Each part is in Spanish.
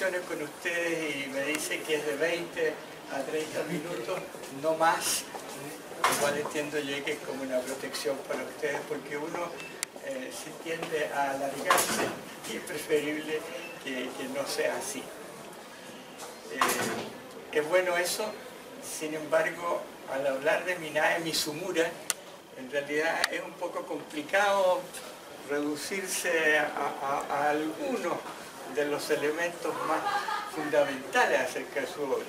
con ustedes y me dice que es de 20 a 30 minutos, no más. Igual entiendo yo que es como una protección para ustedes porque uno eh, se tiende a alargarse y es preferible que, no sea así. Eh, es bueno eso, sin embargo, al hablar de Minae Misumura, en realidad es un poco complicado reducirse a, algunos de los elementos más fundamentales acerca de su obra.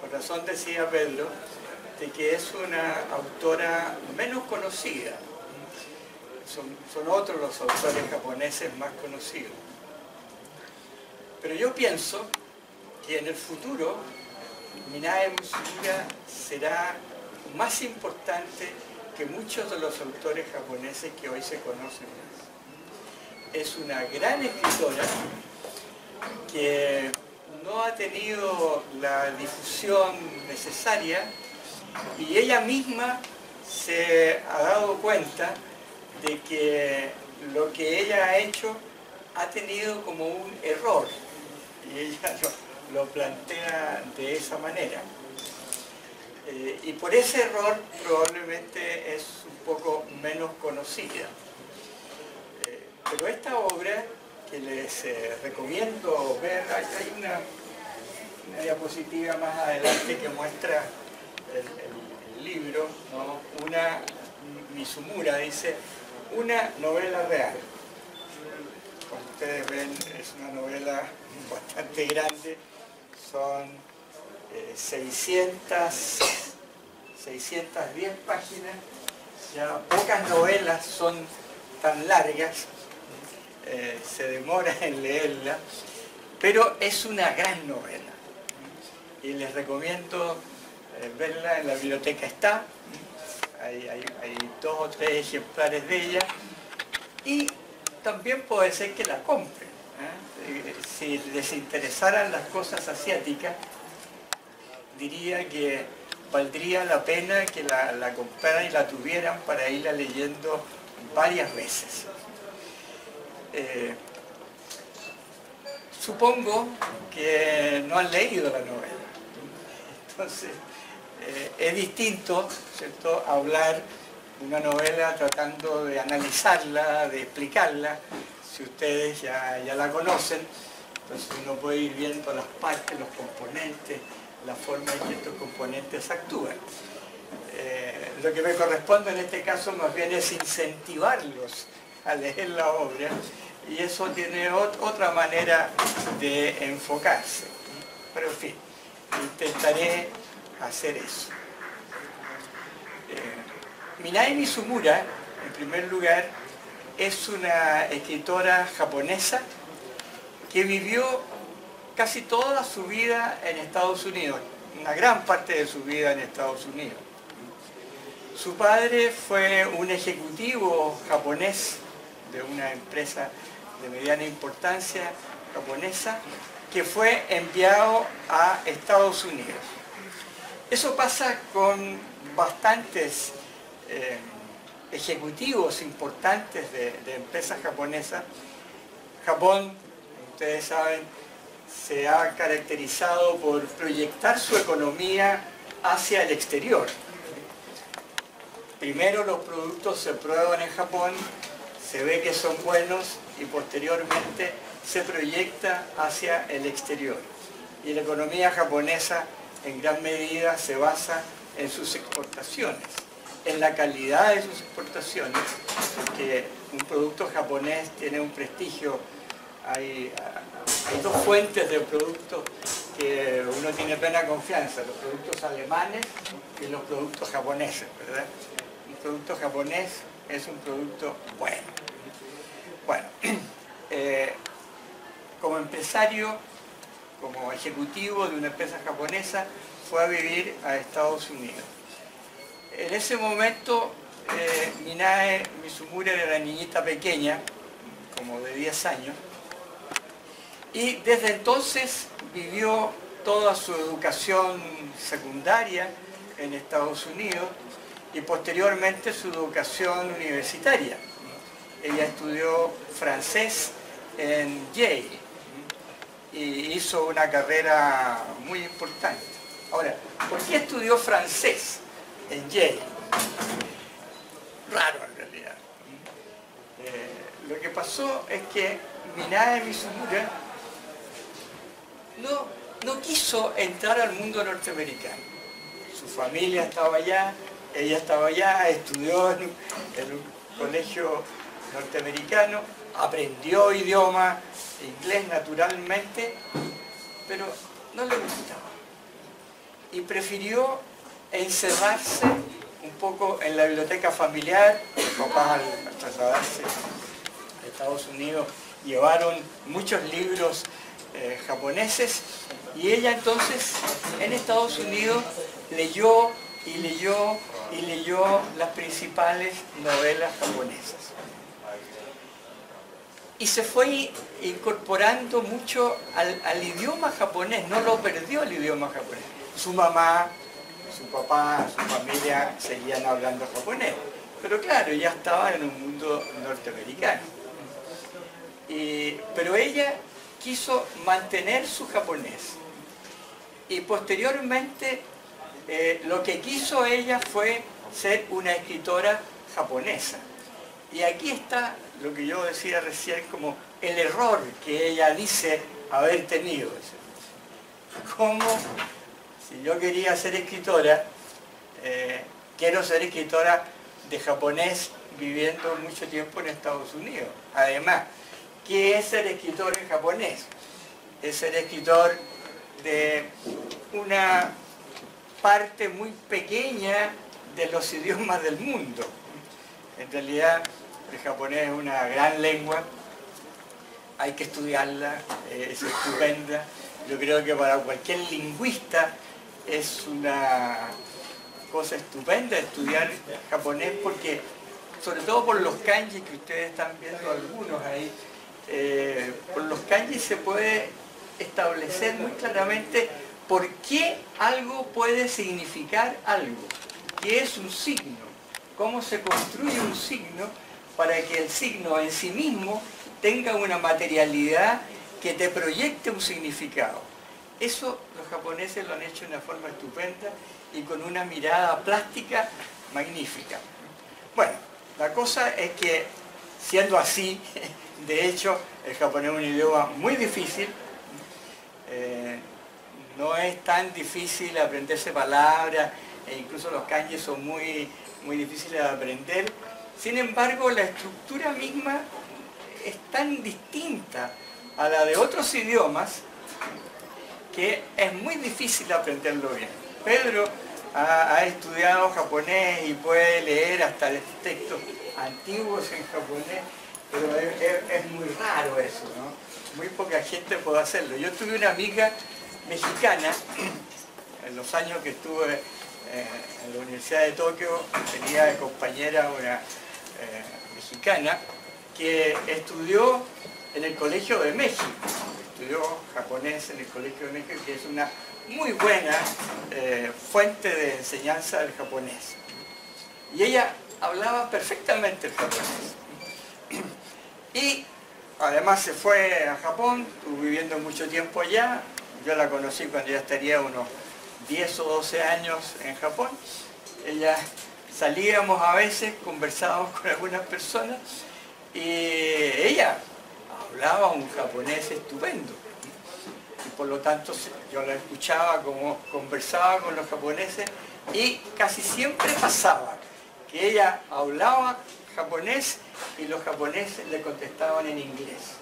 Por razón decía Pedro, de que es una autora menos conocida. Son, son otros los autores japoneses más conocidos. Pero yo pienso que en el futuro Minae Musumura será más importante que muchos de los autores japoneses que hoy se conocen. Es una gran escritora que no ha tenido la difusión necesaria y ella misma se ha dado cuenta de que lo que ella ha hecho ha tenido como un error y ella lo, plantea de esa manera. Eh, y por ese error probablemente es un poco menos conocida. Eh, pero esta obra que les eh, recomiendo ver, hay, una, diapositiva más adelante que muestra el, libro, una Misumura dice, una novela real. Como ustedes ven, es una novela bastante grande, son 600, 610 páginas, ya pocas novelas son tan largas, eh, se demora en leerla, pero es una gran novela. Y les recomiendo eh, verla, en la biblioteca está, hay, dos o tres ejemplares de ella, y también puede ser que la compren. ¿eh? Si les interesaran las cosas asiáticas, diría que valdría la pena que la, compraran y la tuvieran para irla leyendo varias veces. Eh, supongo que no han leído la novela. Entonces, eh, es distinto, ¿cierto?, hablar una novela tratando de analizarla, de explicarla, si ustedes ya, ya la conocen, entonces uno puede ir viendo las partes, los componentes, la forma en que estos componentes actúan. Eh, lo que me corresponde en este caso más bien es incentivarlos a leer la obra y eso tiene otra manera de enfocarse. Pero en fin, intentaré hacer eso. Eh, Minai Mizumura, en primer lugar, es una escritora japonesa que vivió casi toda su vida en Estados Unidos, una gran parte de su vida en Estados Unidos. Su padre fue un ejecutivo japonés de una empresa de mediana importancia japonesa que fue enviado a Estados Unidos. Eso pasa con bastantes eh, ejecutivos importantes de, de empresas japonesas. Japón, ustedes saben, se ha caracterizado por proyectar su economía hacia el exterior. Primero los productos se prueban en Japón, se ve que son buenos y posteriormente se proyecta hacia el exterior. Y la economía japonesa en gran medida se basa en sus exportaciones, en la calidad de sus exportaciones, porque un producto japonés tiene un prestigio, hay, hay dos fuentes de productos que uno tiene plena confianza, los productos alemanes y los productos japoneses, ¿verdad? Un producto japonés es un producto bueno. Bueno, eh, como empresario, como ejecutivo de una empresa japonesa, fue a vivir a Estados Unidos. En ese momento, eh, Minae Mizumura era niñita pequeña, como de 10 años, y desde entonces vivió toda su educación secundaria en Estados Unidos y posteriormente su educación universitaria. Ella estudió francés en Yale y hizo una carrera muy importante. Ahora, ¿por qué estudió francés en Yale? Raro en realidad. Eh, lo que pasó es que Minae Mizumura no, no quiso entrar al mundo norteamericano. Su familia estaba allá, ella estaba allá, estudió en un colegio norteamericano, aprendió idioma, inglés naturalmente, pero no le gustaba. Y prefirió encerrarse un poco en la biblioteca familiar. Los papás al trasladarse a Estados Unidos llevaron muchos libros eh, japoneses y ella entonces en Estados Unidos leyó y leyó y leyó las principales novelas japonesas y se fue incorporando mucho al, idioma japonés, no lo perdió el idioma japonés. Su mamá, su papá, su familia seguían hablando japonés, pero claro, ya estaba en un mundo norteamericano. pero ella quiso mantener su japonés y posteriormente eh, lo que quiso ella fue ser una escritora japonesa. Y aquí está lo que yo decía recién como el error que ella dice haber tenido. Como si yo quería ser escritora, eh, quiero ser escritora de japonés viviendo mucho tiempo en Estados Unidos. Además, ¿qué es ser escritor en japonés? Es ser escritor de una parte muy pequeña de los idiomas del mundo. En realidad, el japonés es una gran lengua, hay que estudiarla, eh, es estupenda. Yo creo que para cualquier lingüista es una cosa estupenda estudiar japonés porque, sobre todo por los kanji que ustedes están viendo algunos ahí, eh, por los kanji se puede establecer muy claramente por qué algo puede significar algo, qué es un signo, cómo se construye un signo para que el signo en sí mismo tenga una materialidad que te proyecte un significado. Eso los japoneses lo han hecho de una forma estupenda y con una mirada plástica magnífica. Bueno, la cosa es que siendo así, de hecho, el japonés es un idioma muy difícil, eh, no es tan difícil aprenderse palabras, e incluso los kanji son muy, muy difíciles de aprender, sin embargo, la estructura misma es tan distinta a la de otros idiomas que es muy difícil aprenderlo bien. Pedro ha, estudiado japonés y puede leer hasta textos antiguos en japonés, pero es, muy raro eso, ¿no? Muy poca gente puede hacerlo. Yo tuve una amiga mexicana, en los años que estuve eh, en la Universidad de Tokio, tenía de compañera una mexicana que estudió en el Colegio de México, estudió japonés en el Colegio de México, que es una muy buena eh, fuente de enseñanza del japonés. Y ella hablaba perfectamente el japonés. Y además se fue a Japón, estuvo viviendo mucho tiempo allá, yo la conocí cuando ya estaría unos 10 o 12 años en Japón. Ella salíamos a veces, conversábamos con algunas personas y ella hablaba un japonés estupendo. Y por lo tanto yo la escuchaba como conversaba con los japoneses y casi siempre pasaba que ella hablaba japonés y los japoneses le contestaban en inglés.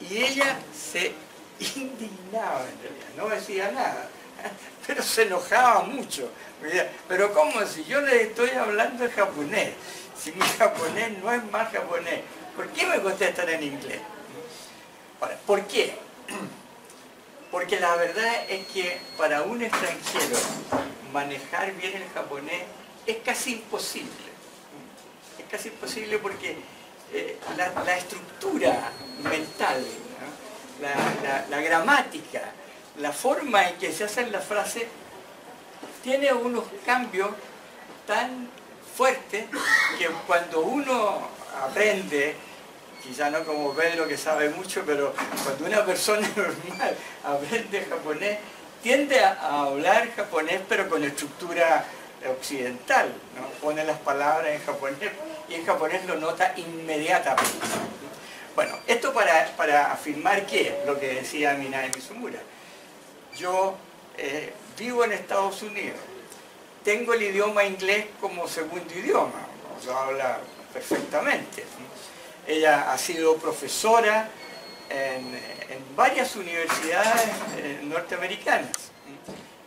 Y ella se indignaba en realidad, no decía nada, pero se enojaba mucho. Pero ¿cómo si yo le estoy hablando en japonés? Si mi japonés no es más japonés, ¿por qué me contestan en inglés? ¿Por qué? Porque la verdad es que para un extranjero manejar bien el japonés es casi imposible. Es casi imposible porque eh, la, estructura mental, la gramática, la forma en que se hacen las frases tiene unos cambios tan fuertes que cuando uno aprende quizá no como Pedro que sabe mucho, pero cuando una persona normal aprende japonés, tiende a hablar japonés pero con estructura occidental, pone las palabras en japonés y en japonés lo nota inmediatamente. Bueno, esto para, para afirmar qué, lo que decía Minae Mizumura. Yo eh, vivo en Estados Unidos, tengo el idioma inglés como segundo idioma, lo habla perfectamente. Ella ha sido profesora en, varias universidades eh, norteamericanas.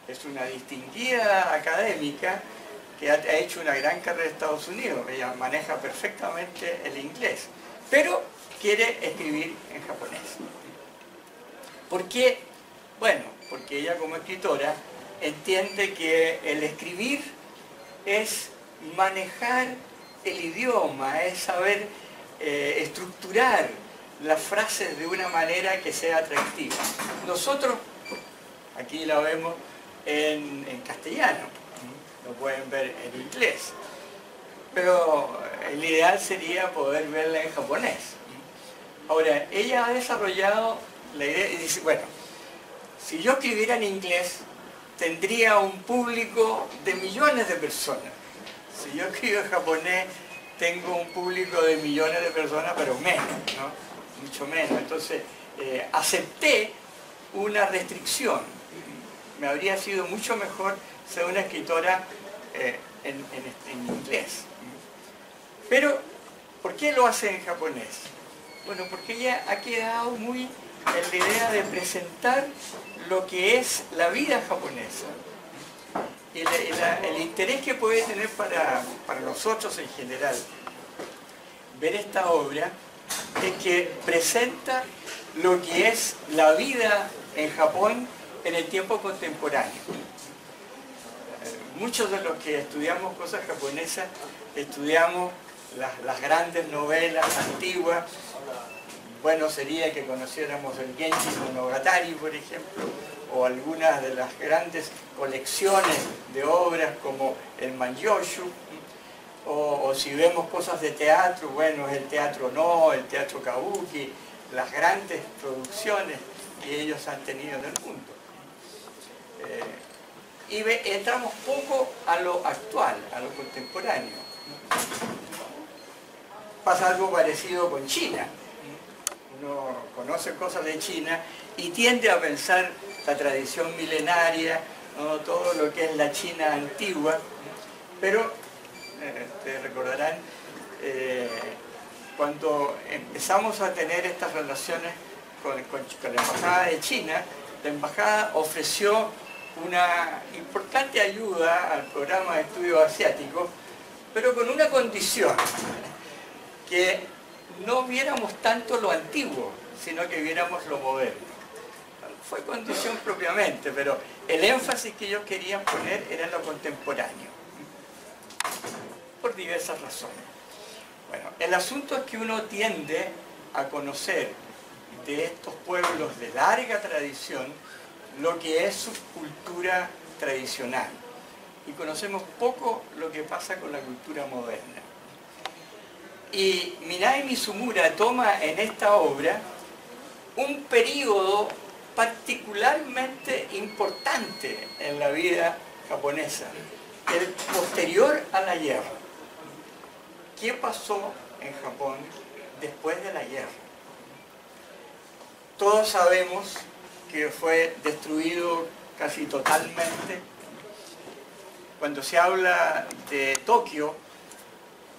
Es una distinguida académica que ha, hecho una gran carrera en Estados Unidos. Ella maneja perfectamente el inglés, pero quiere escribir en japonés. ¿Por qué? Bueno, porque ella como escritora entiende que el escribir es manejar el idioma, es saber eh, estructurar las frases de una manera que sea atractiva. Nosotros, aquí la vemos en, castellano, lo pueden ver en inglés, pero el ideal sería poder verla en japonés. Ahora, ella ha desarrollado la idea y dice, bueno, si yo escribiera en inglés, tendría un público de millones de personas. Si yo escribo en japonés, tengo un público de millones de personas, pero menos, ¿no? Mucho menos. Entonces, eh, acepté una restricción. Me habría sido mucho mejor ser una escritora eh, en, en inglés. Pero, ¿por qué lo hace en japonés? Bueno, porque ella ha quedado muy en la idea de presentar lo que es la vida japonesa. Y el interés que puede tener para, para nosotros en general ver esta obra es que presenta lo que es la vida en Japón en el tiempo contemporáneo. Muchos de los que estudiamos cosas japonesas estudiamos las, las grandes novelas antiguas, bueno sería que conociéramos el Genji Monogatari, por ejemplo, o algunas de las grandes colecciones de obras como el Manyoshu, o, si vemos cosas de teatro, bueno, el teatro no, el teatro kabuki, las grandes producciones que ellos han tenido en el mundo. Eh, y entramos poco a lo actual, a lo contemporáneo. Pasa algo parecido con China uno conoce cosas de China y tiende a pensar la tradición milenaria, todo lo que es la China antigua, pero te recordarán, eh, cuando empezamos a tener estas relaciones con, la Embajada de China, la Embajada ofreció una importante ayuda al programa de estudios asiáticos, pero con una condición, que no viéramos tanto lo antiguo, sino que viéramos lo moderno. Fue condición propiamente, pero el énfasis que ellos querían poner era en lo contemporáneo, por diversas razones. Bueno, el asunto es que uno tiende a conocer de estos pueblos de larga tradición lo que es su cultura tradicional y conocemos poco lo que pasa con la cultura moderna. Y Minai Mizumura toma en esta obra un periodo particularmente importante en la vida japonesa, el posterior a la guerra. ¿Qué pasó en Japón después de la guerra? Todos sabemos que fue destruido casi totalmente. Cuando se habla de Tokio,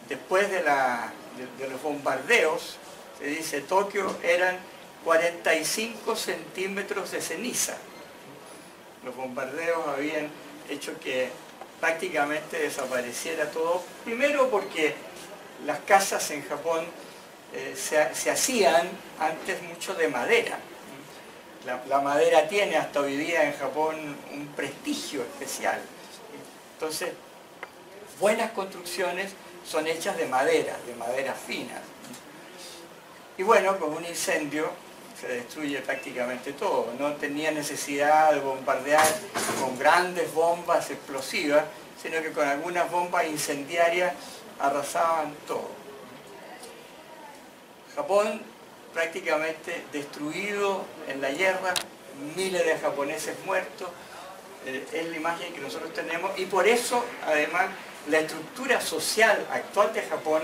después de la de, los bombardeos, se dice Tokio eran 45 centímetros de ceniza. Los bombardeos habían hecho que prácticamente desapareciera todo, primero porque las casas en Japón eh, se, hacían antes mucho de madera. La, la, madera tiene hasta hoy día en Japón un prestigio especial. Entonces, buenas construcciones son hechas de madera, de madera fina. Y bueno, con un incendio se destruye prácticamente todo. No tenía necesidad de bombardear con grandes bombas explosivas, sino que con algunas bombas incendiarias arrasaban todo. Japón prácticamente destruido en la guerra, miles de japoneses muertos, eh, es la imagen que nosotros tenemos y por eso además la estructura social actual de Japón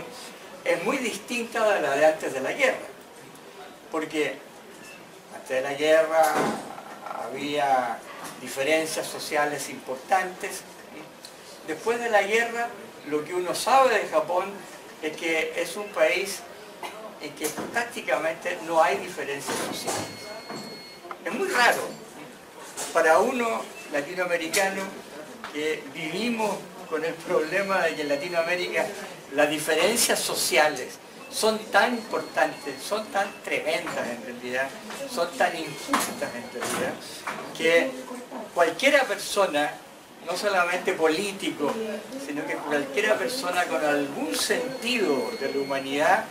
es muy distinta de la de antes de la guerra, porque antes de la guerra había diferencias sociales importantes, después de la guerra lo que uno sabe de Japón es que es un país en que prácticamente no hay diferencias sociales. Es muy raro para uno latinoamericano que vivimos con el problema de que en Latinoamérica las diferencias sociales son tan importantes, son tan tremendas en realidad, son tan injustas en realidad, que cualquiera persona no solamente político, sino que cualquiera persona con algún sentido de la humanidad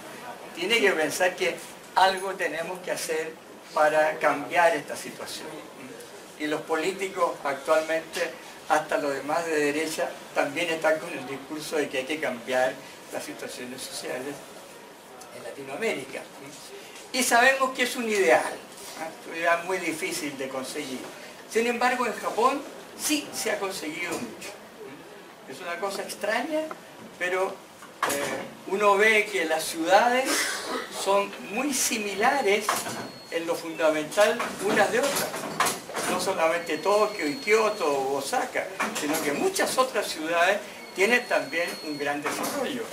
tiene que pensar que algo tenemos que hacer para cambiar esta situación. Y los políticos actualmente, hasta los demás de derecha, también están con el discurso de que hay que cambiar las situaciones sociales en Latinoamérica. Y sabemos que es un ideal, ¿eh? un ideal muy difícil de conseguir. Sin embargo, en Japón sí se ha conseguido mucho. Es una cosa extraña, pero eh, uno ve que las ciudades son muy similares en lo fundamental unas de otras. No solamente Tokio y Kioto o Osaka, sino que muchas otras ciudades tienen también un gran desarrollo.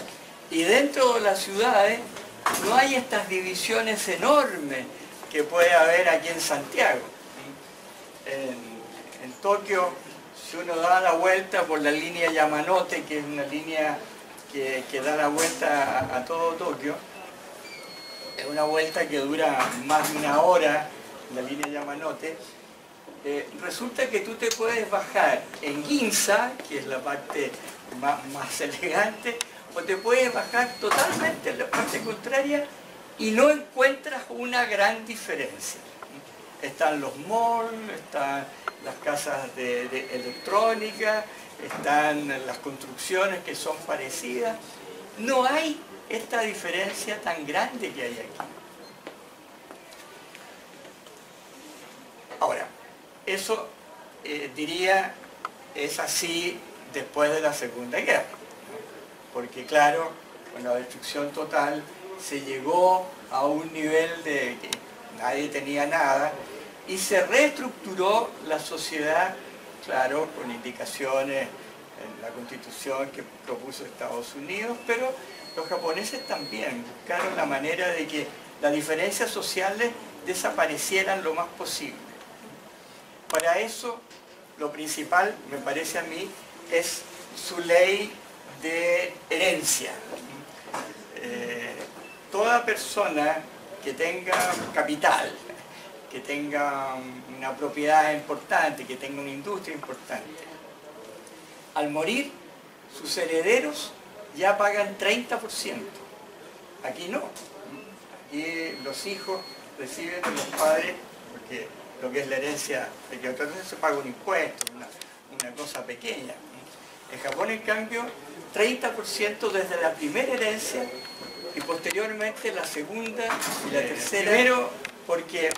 Y dentro de las ciudades no hay estas divisiones enormes que puede haber aquí en Santiago. en Tokio si uno da la vuelta por la línea Yamanote, que es una línea que, da la vuelta a, todo Tokio, es una vuelta que dura más de una hora, la línea Yamanote, eh, resulta que tú te puedes bajar en Ginza, que es la parte más, más elegante, o te puedes bajar totalmente en la parte contraria y no encuentras una gran diferencia. Están los malls, están las casas de, electrónica, están las construcciones que son parecidas. No hay esta diferencia tan grande que hay aquí. Ahora, eso eh, diría es así después de la Segunda Guerra, porque claro, con la destrucción total se llegó a un nivel de que nadie tenía nada y se reestructuró la sociedad, claro, con indicaciones en la constitución que propuso Estados Unidos, pero los japoneses también buscaron la manera de que las diferencias sociales desaparecieran lo más posible. Para eso, lo principal, me parece a mí, es su ley de herencia. Eh, toda persona que tenga capital, que tenga una propiedad importante, que tenga una industria importante. Al morir, sus herederos ya pagan 30%. Aquí no. Aquí los hijos reciben de los padres, porque lo que es la herencia, de que entonces se paga un impuesto, una, una cosa pequeña. En Japón, en cambio, 30% desde la primera herencia y posteriormente la segunda y la tercera. Primero, porque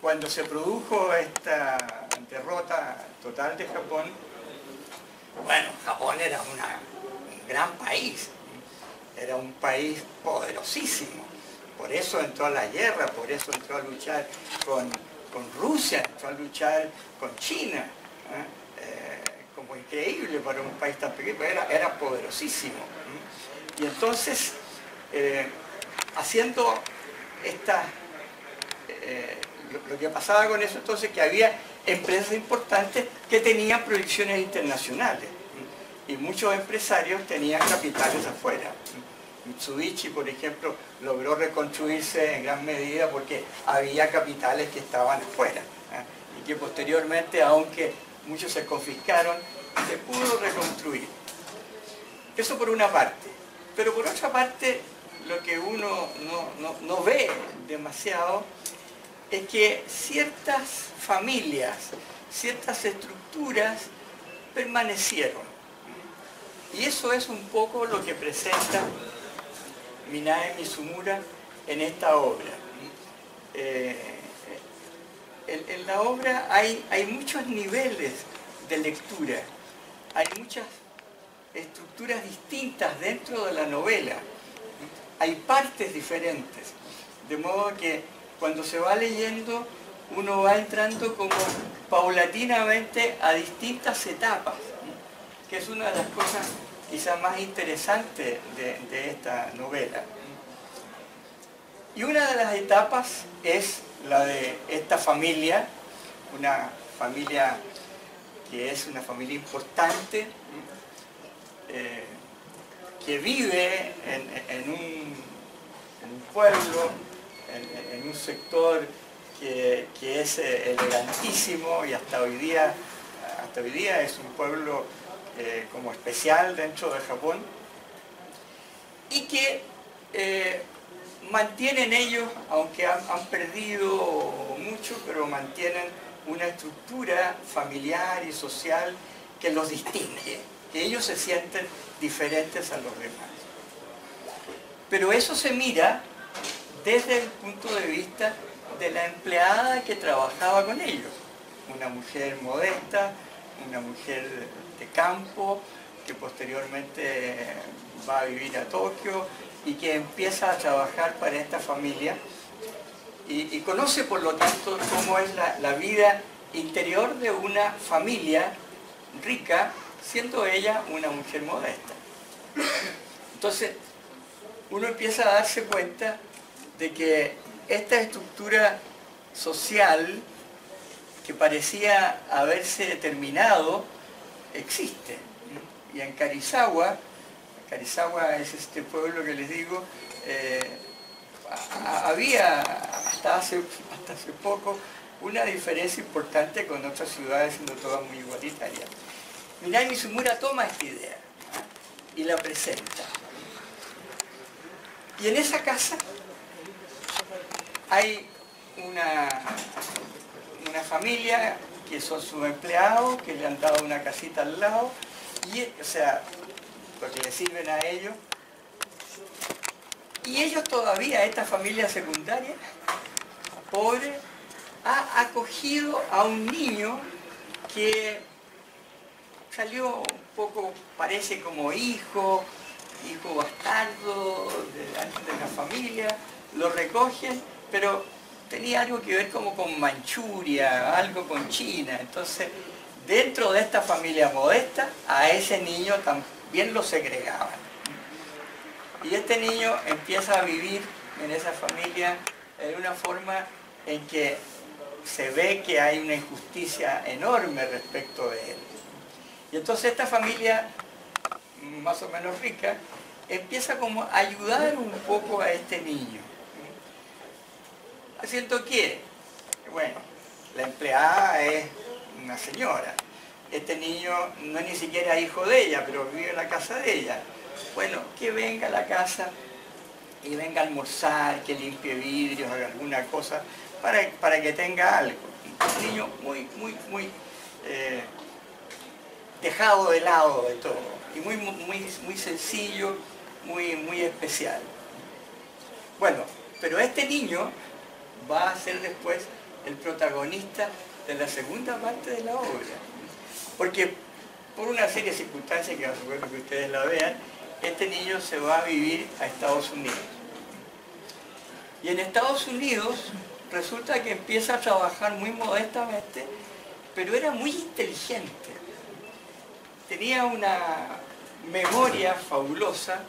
cuando se produjo esta derrota total de Japón, bueno, Japón era un gran país, era un país poderosísimo, por eso entró a la guerra, por eso entró a luchar con, Rusia, entró a luchar con China, ¿eh? Eh, como increíble para un país tan pequeño, era, era poderosísimo. Y entonces, eh, haciendo esta lo, que pasaba con eso entonces es que había empresas importantes que tenían proyecciones internacionales y muchos empresarios tenían capitales afuera. Mitsubishi, por ejemplo, logró reconstruirse en gran medida porque había capitales que estaban afuera ¿eh? y que posteriormente, aunque muchos se confiscaron, se pudo reconstruir. Eso por una parte. Pero por otra parte, lo que uno no, no ve demasiado es que ciertas familias, ciertas estructuras permanecieron. Y eso es un poco lo que presenta Minae Mizumura en esta obra. Eh, en, la obra hay, hay muchos niveles de lectura, hay muchas estructuras distintas dentro de la novela, hay partes diferentes, de modo que cuando se va leyendo uno va entrando como paulatinamente a distintas etapas, que es una de las cosas quizás más interesantes de, esta novela. Y una de las etapas es la de esta familia, una familia que es una familia importante, eh, que vive en, un, pueblo, en, un sector que, es eh, elegantísimo y hasta hoy día, hasta hoy día es un pueblo eh, como especial dentro de Japón y que eh, mantienen ellos, aunque han, perdido mucho, pero mantienen una estructura familiar y social que los distingue, que ellos se sienten diferentes a los demás. Pero eso se mira desde el punto de vista de la empleada que trabajaba con ellos. Una mujer modesta, una mujer de campo, que posteriormente va a vivir a Tokio y que empieza a trabajar para esta familia y, conoce por lo tanto cómo es la, la, vida interior de una familia rica, siendo ella una mujer modesta. Entonces, uno empieza a darse cuenta de que esta estructura social que parecía haberse terminado existe. Y en Karizawa, Karizawa es este pueblo que les digo, eh, había hasta hace, hasta hace poco una diferencia importante con otras ciudades siendo todas muy igualitarias. Mirai Mizumura toma esta idea y la presenta. Y en esa casa hay una, una familia que son sus empleados, que le han dado una casita al lado, y, o sea, porque le sirven a ellos. Y ellos todavía, esta familia secundaria, pobre, ha acogido a un niño que salió un poco, parece como hijo, hijo bastardo de, de la familia, lo recogen pero tenía algo que ver como con Manchuria, algo con China. Entonces, dentro de esta familia modesta, a ese niño también lo segregaban. Y este niño empieza a vivir en esa familia de una forma en que se ve que hay una injusticia enorme respecto de él. Y entonces esta familia, más o menos rica, empieza como a ayudar un poco a este niño haciendo qué? Bueno, la empleada es una señora. Este niño no es ni siquiera hijo de ella, pero vive en la casa de ella. Bueno, que venga a la casa y venga a almorzar, que limpie vidrios, haga alguna cosa, para, para que tenga algo. Un niño muy, muy, muy eh, dejado de lado de todo. Y muy, muy, muy sencillo, muy, muy especial. Bueno, pero este niño va a ser después el protagonista de la segunda parte de la obra. Porque por una serie de circunstancias que que ustedes la vean, este niño se va a vivir a Estados Unidos. Y en Estados Unidos resulta que empieza a trabajar muy modestamente, pero era muy inteligente. Tenía una memoria fabulosa,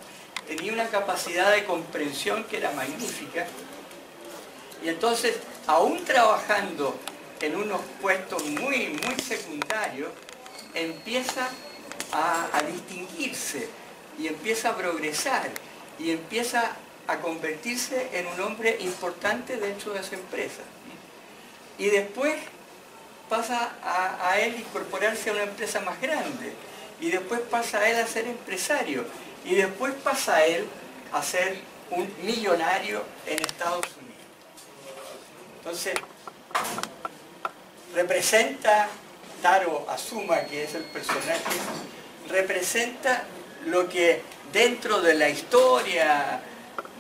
tenía una capacidad de comprensión que era magnífica, y entonces, aún trabajando en unos puestos muy, muy secundarios, empieza a, distinguirse y empieza a progresar y empieza a convertirse en un hombre importante dentro de esa empresa. Y después pasa a, a, él incorporarse a una empresa más grande. Y después pasa a él a ser empresario. Y después pasa a él a ser un millonario en Estados Unidos. Entonces, representa, Taro Asuma, que es el personaje, representa lo que dentro de la historia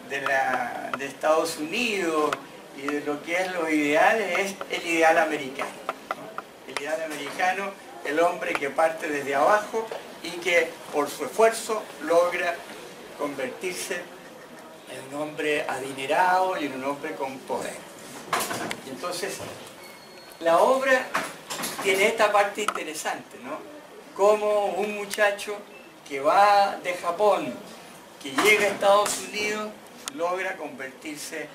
de, Estados Unidos y de lo que es los ideales es el ideal americano. El ideal americano, el hombre que parte desde abajo y que por su esfuerzo logra convertirse en un hombre adinerado y en un hombre con poder. Y entonces, la obra tiene esta parte interesante, ¿no? Como un muchacho que va de Japón, que llega a Estados Unidos, logra convertirse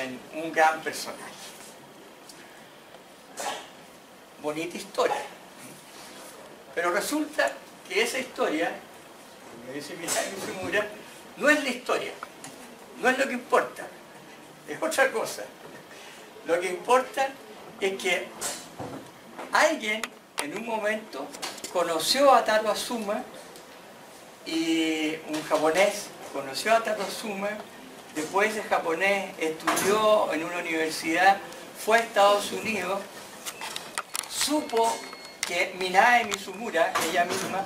en un gran personaje. Bonita historia. Pero resulta que esa historia, como dice Figura, no es la historia, no es lo que importa, es otra cosa. Lo que importa es que alguien en un momento conoció a Taro Azuma y un japonés conoció a Taro Azuma, después de japonés estudió en una universidad, fue a Estados Unidos, supo que Minae Mizumura, ella misma,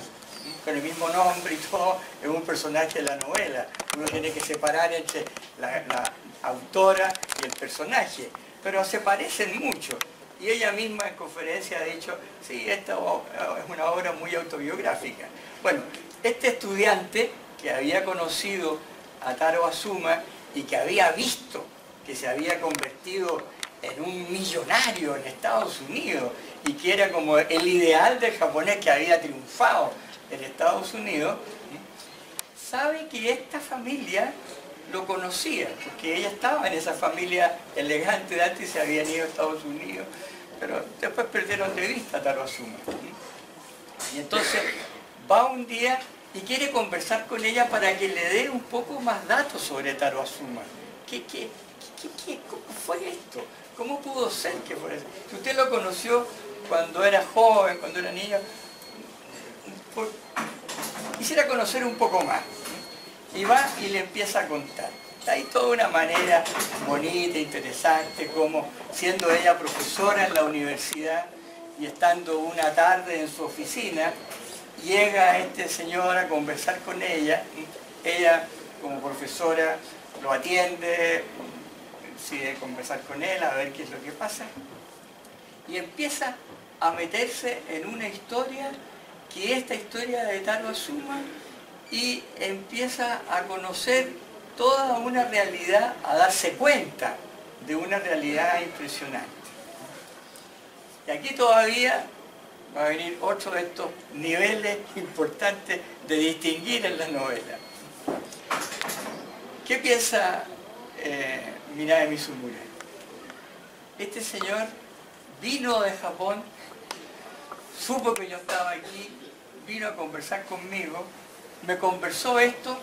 con el mismo nombre y todo, es un personaje de la novela. Uno tiene que separar entre la, autora y el personaje, pero se parecen mucho. Y ella misma en conferencia ha dicho, sí, esta es una obra muy autobiográfica. Bueno, este estudiante que había conocido a Taro Azuma y que había visto que se había convertido en un millonario en Estados Unidos y que era como el ideal del japonés que había triunfado en Estados Unidos, sabe que esta familia lo conocía, porque ella estaba en esa familia elegante de antes y se habían ido a Estados Unidos, pero después perdieron de vista a Taro Azuma. Y entonces va un día y quiere conversar con ella para que le dé un poco más datos sobre Taro Azuma. ¿Qué, qué, qué, cómo fue esto? ¿Cómo pudo ser que fuera eso? Si usted lo conoció cuando era joven, cuando era niño, quisiera conocer un poco más. Y va y le empieza a contar. Hay toda una manera bonita, interesante, como siendo ella profesora en la universidad y estando una tarde en su oficina, llega este señor a conversar con ella. Ella, como profesora, lo atiende, decide conversar con él, a ver qué es lo que pasa. Y empieza a meterse en una historia que esta historia de Taro Azuma y empieza a conocer toda una realidad, a darse cuenta de una realidad impresionante. Y aquí todavía va a venir otro de estos niveles importantes de distinguir en la novela. ¿Qué piensa eh, Minae Mizumura? Este señor vino de Japón, supo que yo estaba aquí, vino a conversar conmigo, me conversó esto,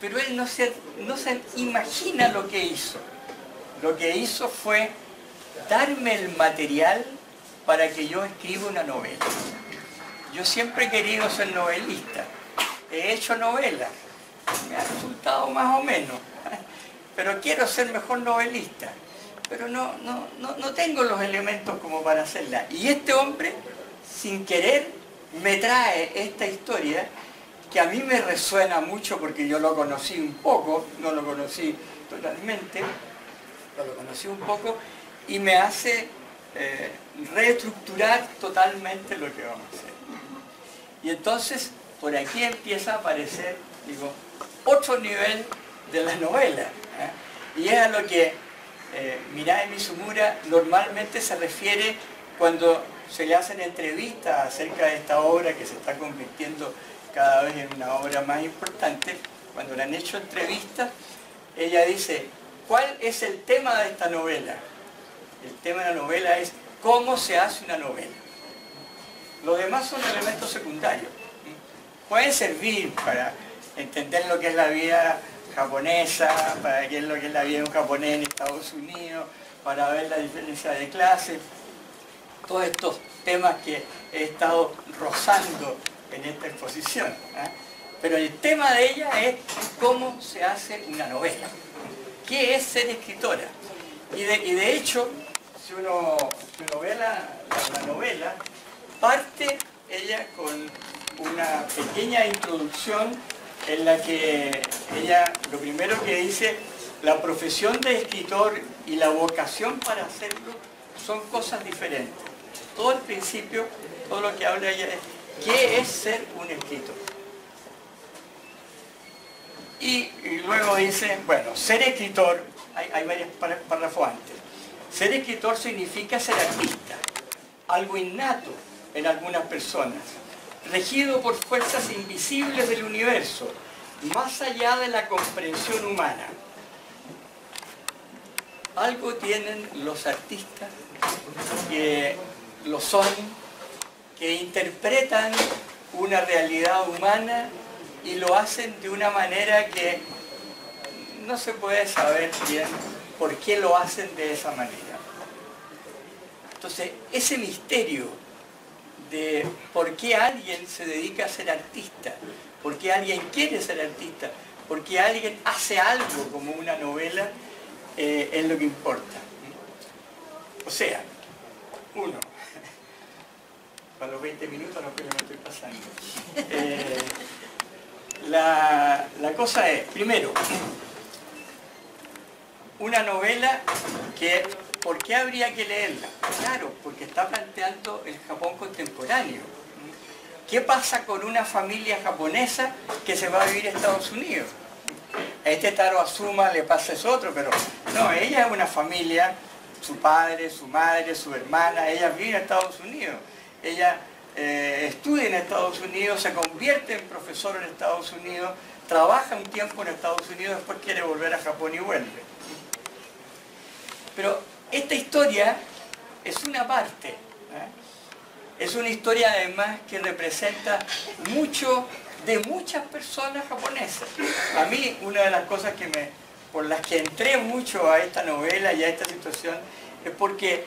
pero él no se, no se imagina lo que hizo. Lo que hizo fue darme el material para que yo escriba una novela. Yo siempre he querido ser novelista, he hecho novelas, me ha resultado más o menos, pero quiero ser mejor novelista, pero no, no, no, tengo los elementos como para hacerla. Y este hombre, sin querer, me trae esta historia que a mí me resuena mucho porque yo lo conocí un poco, no lo conocí totalmente, pero lo conocí un poco y me hace eh, reestructurar totalmente lo que vamos a hacer. Y entonces por aquí empieza a aparecer, digo, otro nivel de la novela. ¿eh? Y es a lo que eh, Mirai Mizumura normalmente se refiere cuando se le hacen entrevistas acerca de esta obra que se está convirtiendo cada vez en una obra más importante. Cuando le han hecho entrevistas, ella dice, ¿cuál es el tema de esta novela? El tema de la novela es cómo se hace una novela. Los demás son elementos secundarios. Pueden servir para entender lo que es la vida japonesa, para qué es lo que es la vida de un japonés en Estados Unidos, para ver la diferencia de clase, todos estos temas que he estado rozando en esta exposición. ¿eh? Pero el tema de ella es cómo se hace una novela. ¿Qué es ser escritora? Y de hecho, si uno, ve la, novela, parte ella con una pequeña introducción en la que ella lo primero que dice, la profesión de escritor y la vocación para hacerlo son cosas diferentes. Todo el principio, todo lo que habla ella es, ¿qué es ser un escritor? Y, luego dice, bueno, ser escritor, hay, hay varios párrafos antes, ser escritor significa ser artista, algo innato en algunas personas, regido por fuerzas invisibles del universo, más allá de la comprensión humana. Algo tienen los artistas que lo son, que interpretan una realidad humana y lo hacen de una manera que no se puede saber bien por qué lo hacen de esa manera. Entonces, ese misterio de por qué alguien se dedica a ser artista, por qué alguien quiere ser artista, por qué alguien hace algo como una novela, eh, es lo que importa. O sea, uno, para los 20 minutos no creo que me estoy pasando. Eh, la, cosa es, primero, una novela que, ¿por qué habría que leerla? Claro, porque está planteando el Japón contemporáneo. ¿Qué pasa con una familia japonesa que se va a vivir a Estados Unidos? A este Taro Asuma le pasa eso otro, pero no, ella es una familia, su padre, su madre, su hermana, ella vive en Estados Unidos. Ella eh, estudia en Estados Unidos, se convierte en profesor en Estados Unidos, trabaja un tiempo en Estados Unidos, después quiere volver a Japón y vuelve. Pero esta historia es una parte, ¿eh? es una historia además que representa mucho de muchas personas japonesas. A mí una de las cosas que me, por las que entré mucho a esta novela y a esta situación es porque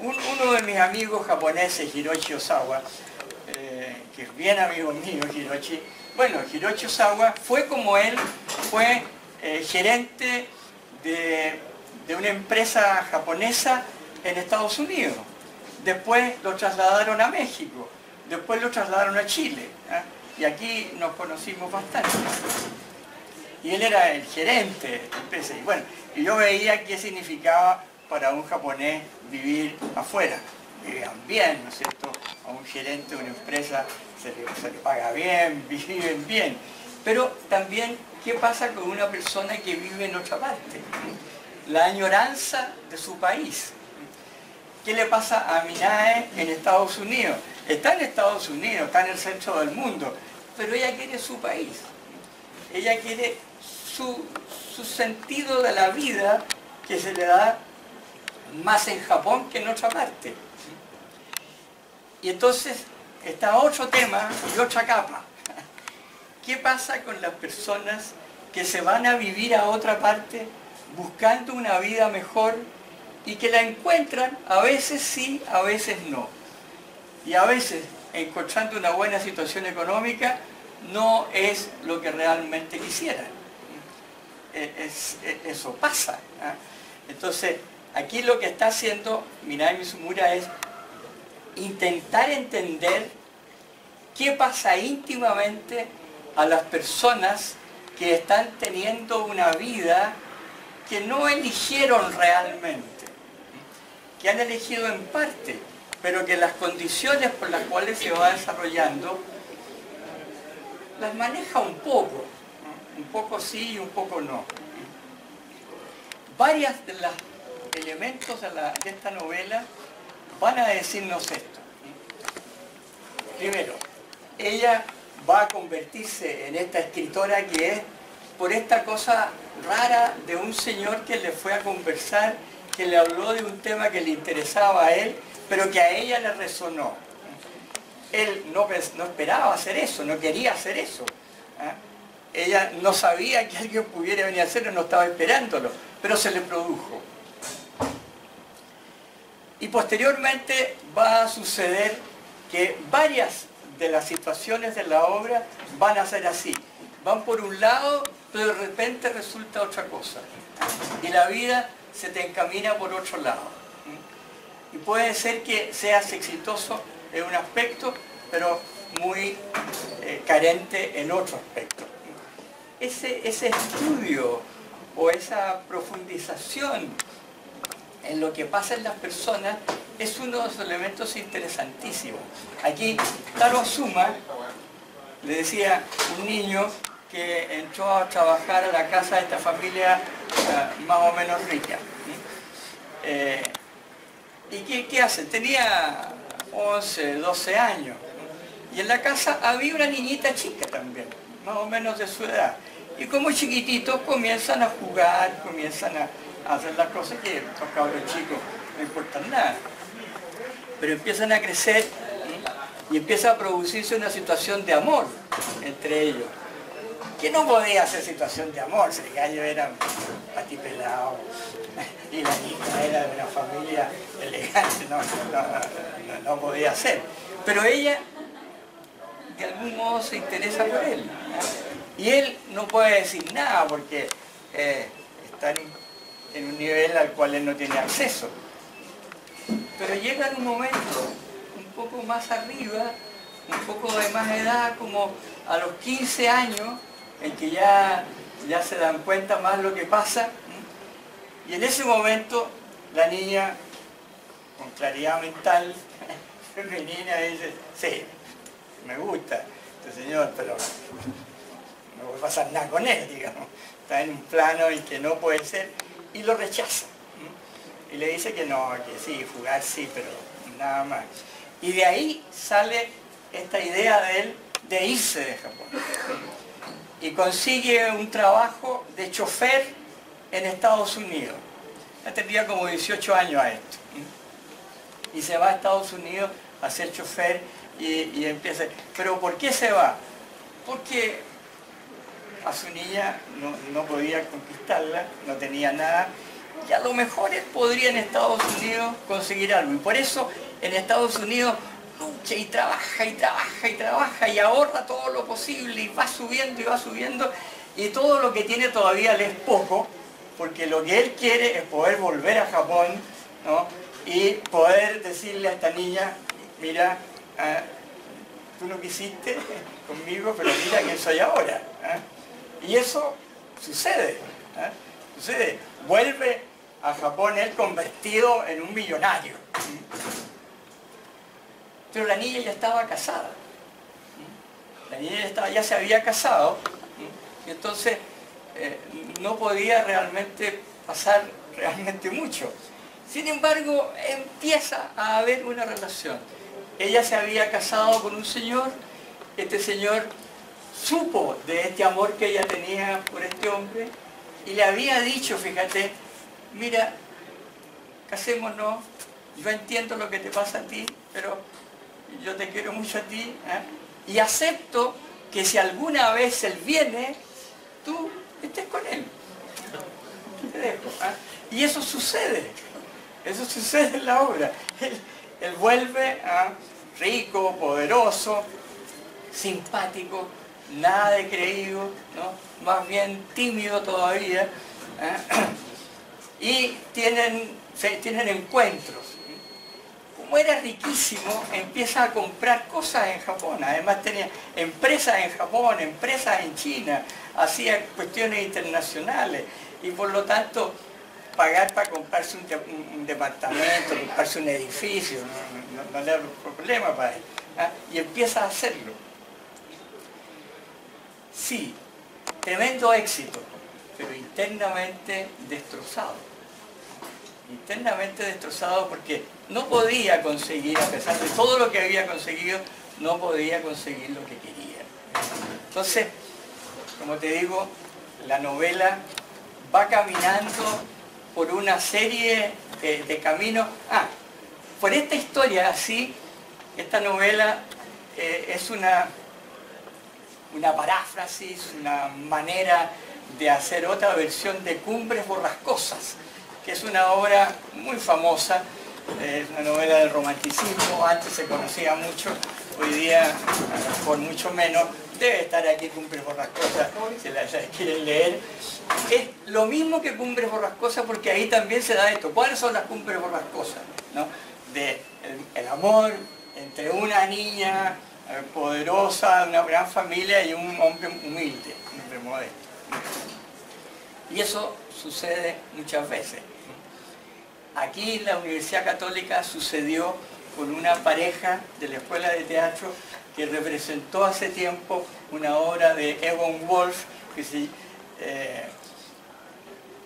uno de mis amigos japoneses, Hiroshi Osawa, eh, que es bien amigo mío, Hiroshi, bueno, Hiroshi Osawa fue como él, fue eh, gerente de, una empresa japonesa en Estados Unidos. Después lo trasladaron a México, después lo trasladaron a Chile. ¿ah? Y aquí nos conocimos bastante. Y él era el gerente de esta empresa. Y bueno, yo veía qué significaba para un japonés vivir afuera. Vivían bien, ¿no es cierto? A un gerente de una empresa se le, paga bien, viven bien. Pero también, ¿qué pasa con una persona que vive en otra parte? La añoranza de su país. ¿Qué le pasa a Minae en Estados Unidos? Está en Estados Unidos, está en el centro del mundo, pero ella quiere su país. Ella quiere su, su sentido de la vida que se le da más en Japón que en otra parte. Y entonces está otro tema y otra capa. ¿Qué pasa con las personas que se van a vivir a otra parte buscando una vida mejor y que la encuentran, a veces sí, a veces no? Y a veces, encontrando una buena situación económica, no es lo que realmente quisieran. E, e, eso pasa. ¿ah? Entonces, Aquí lo que está haciendo Minami Mizumura es intentar entender qué pasa íntimamente a las personas que están teniendo una vida que no eligieron realmente, que han elegido en parte, pero que las condiciones por las cuales se va desarrollando las maneja un poco, un poco sí y un poco no. Varias de las elementos de, esta novela van a decirnos esto. Primero, ella va a convertirse en esta escritora que es por esta cosa rara de un señor que le fue a conversar, que le habló de un tema que le interesaba a él, pero que a ella le resonó. Él no, esperaba hacer eso, no quería hacer eso. ¿ah? Ella no sabía que alguien pudiera venir a hacerlo, no estaba esperándolo, pero se le produjo. Y posteriormente va a suceder que varias de las situaciones de la obra van a ser así. Van por un lado, pero de repente resulta otra cosa. Y la vida se te encamina por otro lado. Y puede ser que seas exitoso en un aspecto, pero muy eh, carente en otro aspecto. ese, ese estudio o esa profundización en lo que pasa en las personas es uno de los elementos interesantísimos. Aquí Taro Suma le decía un niño que entró a trabajar a la casa de esta familia eh, más o menos rica. Eh, ¿Y qué, qué hace? Tenía 11, 12 años. Y en la casa había una niñita chica también, más o menos de su edad. Y como chiquititos comienzan a jugar, comienzan a hacer las cosas que los cabros chicos no importan nada. Pero empiezan a crecer y empieza a producirse una situación de amor entre ellos. Que no podía ser situación de amor, si el gallo era patipelado y la niña era de una familia elegante, no, no podía ser. Pero ella de algún modo se interesa por él. Y él no puede decir nada porque eh, está en, un nivel al cual él no tiene acceso. Pero llega en un momento un poco más arriba, un poco de más edad, como a los 15 años, en que ya, ya se dan cuenta más lo que pasa. Y en ese momento la niña, con claridad mental, femenina, dice, sí, me gusta este señor, pero no voy a pasar nada con él, digamos. Está en un plano y que no puede ser, y lo rechaza. Y le dice que no, que sí, jugar sí, pero nada más. Y de ahí sale esta idea de él de irse de Japón. Y consigue un trabajo de chofer en Estados Unidos. Ya tendría como 18 años a esto. Y se va a Estados Unidos a ser chofer y, empieza. Pero ¿por qué se va? Porque a su niña no, podía conquistarla, no tenía nada, y a lo mejor él podría en Estados Unidos conseguir algo. Y por eso en Estados Unidos lucha y trabaja y trabaja y trabaja y ahorra todo lo posible y va subiendo y va subiendo y todo lo que tiene todavía le es poco, porque lo que él quiere es poder volver a Japón y poder decirle a esta niña, mira, ¿ah? tú no quisiste conmigo, pero mira quién soy ahora. ¿ah? Y eso sucede, ¿ah? sucede. Vuelve a Japón él convertido en un millonario. Pero la niña ya estaba casada. La niña ya, se había casado y entonces eh, no podía realmente pasar realmente mucho. Sin embargo, empieza a haber una relación ella se había casado con un señor, este señor supo de este amor que ella tenía por este hombre y le había dicho, fíjate, mira, casémonos, yo entiendo lo que te pasa a ti, pero yo te quiero mucho a ti ¿eh? y acepto que si alguna vez él viene, tú estés con él. ¿eh? Y eso sucede, eso sucede en la obra. Él, vuelve a rico, poderoso, simpático, nada de creído, más bien tímido todavía, ¿eh? y tienen, tienen encuentros. Como era riquísimo, empieza a comprar cosas en Japón, además tenía empresas en Japón, empresas en China, hacía cuestiones internacionales, y por lo tanto pagar para comprarse un, departamento, comprarse un edificio, no, le da problema para él. ¿ah? Y empieza a hacerlo. Sí, tremendo éxito, pero internamente destrozado. Internamente destrozado porque no podía conseguir, a pesar de todo lo que había conseguido, no podía conseguir lo que quería. Entonces, como te digo, la novela va caminando por una serie de, caminos. Ah, por esta historia así, esta novela eh, es una, una paráfrasis, una manera de hacer otra versión de Cumbres Borrascosas, que es una obra muy famosa, es una novela del romanticismo, antes se conocía mucho, hoy día por mucho menos, debe estar aquí Cumbres Borrascosas, si la quieren leer. Es lo mismo que Cumbres Borrascosas porque ahí también se da esto. ¿Cuáles son las Cumbres Borrascosas? ¿No? De el, amor entre una niña poderosa, una gran familia y un hombre humilde, un hombre modesto. Y eso sucede muchas veces. Aquí en la Universidad Católica sucedió con una pareja de la Escuela de Teatro que representó hace tiempo una obra de Evan Wolf que, eh,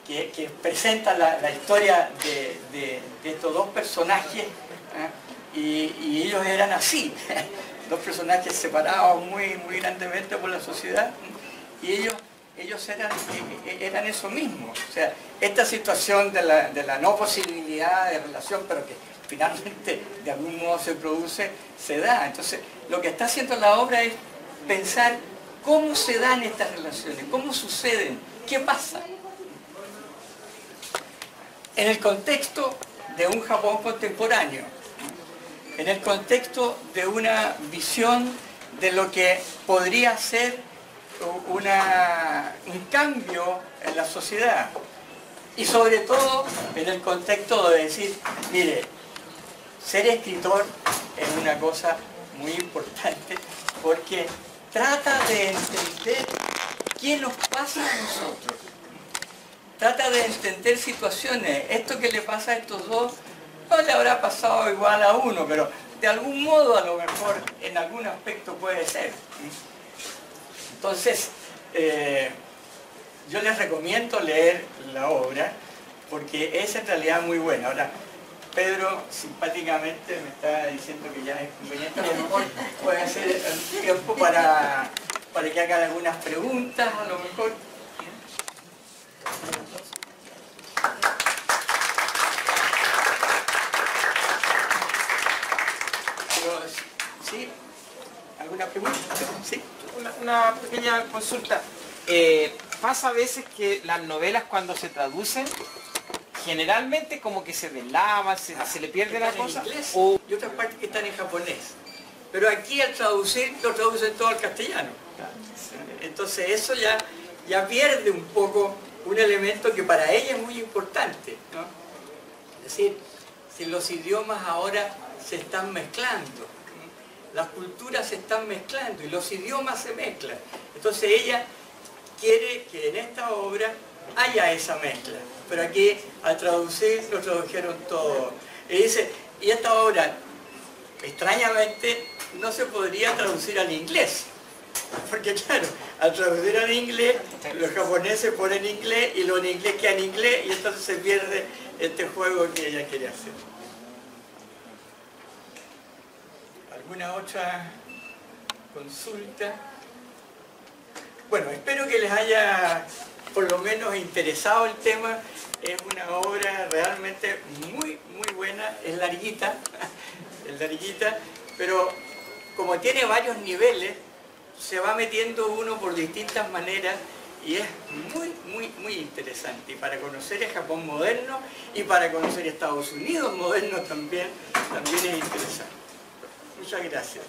que, presenta la, historia de, estos dos personajes ¿eh? y, ellos eran así, dos personajes separados muy, muy grandemente por la sociedad y ellos ellos eran, e, e, eran eso mismo. O sea, esta situación de la, de la, no posibilidad de relación, pero que finalmente de algún modo se produce, se da. Entonces, lo que está haciendo la obra es pensar cómo se dan estas relaciones, cómo suceden, qué pasa. En el contexto de un Japón contemporáneo, en el contexto de una visión de lo que podría ser un cambio en la sociedad. Y sobre todo en el contexto de decir, mire, ser escritor es una cosa muy importante porque trata de entender qué nos pasa a nosotros. Trata de entender situaciones. Esto que le pasa a estos dos no le habrá pasado igual a uno, pero de algún modo a lo mejor en algún aspecto puede ser. Entonces, eh, yo les recomiendo leer la obra porque es en realidad muy buena. Ahora, Pedro simpáticamente me está diciendo que ya es conveniente, a lo mejor puede hacer tiempo para, para que hagan algunas preguntas, a lo mejor. ¿Sí? ¿Alguna pregunta? ¿Sí? una, pequeña consulta. Eh, pasa a veces que las novelas cuando se traducen, generalmente como que se deslava, se, se le pierde la cosa. o... Y otras partes que están en japonés. Pero aquí al traducir, lo traducen todo al castellano. Entonces eso ya, ya pierde un poco un elemento que para ella es muy importante. Es decir, si los idiomas ahora se están mezclando las culturas se están mezclando y los idiomas se mezclan. Entonces ella quiere que en esta obra haya esa mezcla. Pero aquí al traducir lo tradujeron todo. Y dice, y esta obra, extrañamente, no se podría traducir al inglés. Porque claro, al traducir al inglés, los japoneses ponen inglés y lo en inglés queda inglés y entonces se pierde este juego que ella quiere hacer. ¿Alguna otra consulta? Bueno, espero que les haya por lo menos interesado el tema. Es una obra realmente muy, muy buena. Es larguita, es larguita, pero como tiene varios niveles, se va metiendo uno por distintas maneras y es muy, muy, muy interesante. Y para conocer el Japón moderno y para conocer Estados Unidos moderno también, también es interesante. Muchas gracias.